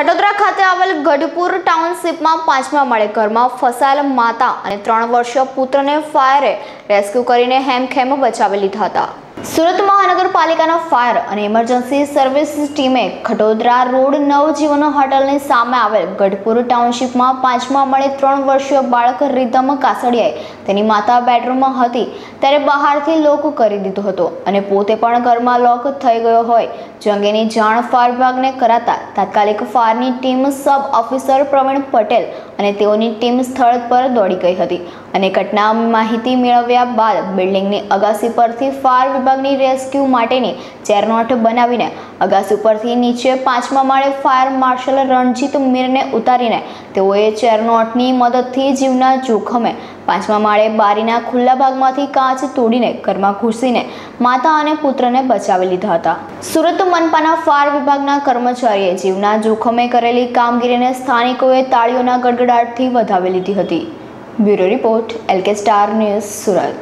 ખટોદરા ખાતે આવેલ ગઢપુર ટાઉનશીપમાં પાંચમા માળે ઘરમાં ફસાયેલ માતા અને ત્રણ વર્ષીય પુત્રને ફાયરે રેસ્ક્યુ કરીને હેમખેમ બચાવી લીધા હતા. સુરત મહાનગરપાલિકાના ફાયર અને ઇમરજન્સી સર્વિસ ટીમે ખટોદરા રોડ નવજીવન હોટલની સામે આવેલ ગઢપુર ટાઉનશીપમાં પાંચમા માળે ત્રણ વર્ષીય બાળક રીધમ કાસડિયાએ તેની માતા બેડરૂમમાં હતી ત્યારે બહારથી લોક કરી દીધો હતો અને પોતે પણ ઘરમાં લોક થઈ ગયો હોય. જે જાણ ફાયર વિભાગને કરાતા તાત્કાલિક ફાયરની team sub officer Pravin Patel અને તેઓની ટીમ સ્થળ પર દોડી ગઈ હતી. અને ઘટના માહિતી મેળવ્યા બાદ બિલ્ડિંગની અગાસી પરથી ફાયર વિભાગની રેસ્ક્યુ માટેની ચેરનોટ બનાવીને અગાસી ઉપરથી નીચે પાંચમા માળે ફાયર માર્શલ રણજીત મીરને ઉતારીને તેઓએ ચેરનોટની મદદથી જીવના જોખમે પાંચમા માળે બારીના ખુલ્લા ભાગમાંથી કાચ તોડીને ઘરમાં ઘૂસીને માતા અને પુત્રને બચાવી લીધા હતા. સુરત મનપાના ફાયર વિભાગના કર્મચારીએ જીવના જોખમે કરેલી કામગીરીને સ્થાનિકોએ તાળીઓના ગડગડાટથી વધાવી લીધી હતી. Bureau report LK Star News Surat.